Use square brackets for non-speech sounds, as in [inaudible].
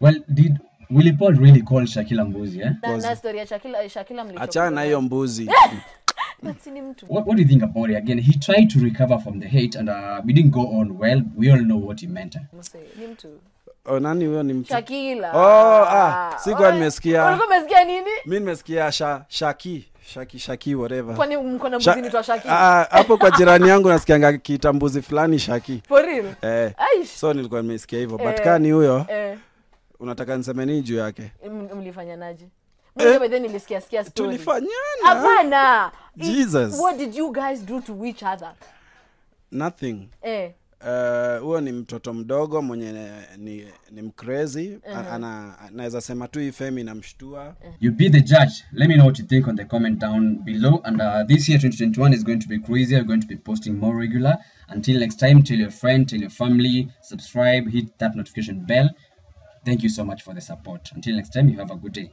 Well, did Willie Paul really call Shakila Mbuzi, eh? na, na story ya Shakila, Shakila achana na hiyo mbuzi. mlicho [laughs] ni mtu. What, what do you think about it? Again, he tried to recover from the hate and uh, we didn't go on well. We all know what he meant. mse, ni mtu. Oh, nani huyo ni mtu? Shakila. Oh, ah, sikuwa nimesikia. ulikuwa umesikia nini? Mimi nimesikia sha, shaki shaki shaki whatever. Kwani mko na Sha- mbuzi nitwa Shaki? Ah, hapo kwa jirani yangu nasikianga kitambuzi fulani shaki. For real? Eh, Aish. so nilikuwa nimesikia hivyo. But Eh. But kani huyo. eh unataka niseme nini juu yake m- mlifanyanaje mwenyewe by then nilisikia sikia story tulifanyana Jesus. what did you guys do to each other nothing eh Eh, huyo ni mtoto mdogo mwenye ni, ni mkrezi uh-huh. ana naweza sema tu hii fame inamshtua You be the judge. Let me know what you think on the comment down below. And uh, this year, 2021, is going to be crazy. We're going to be posting more regular. Until next time, tell your friend, tell your family, subscribe, hit that notification bell. Thank you so much for the support. Until next time, you have a good day.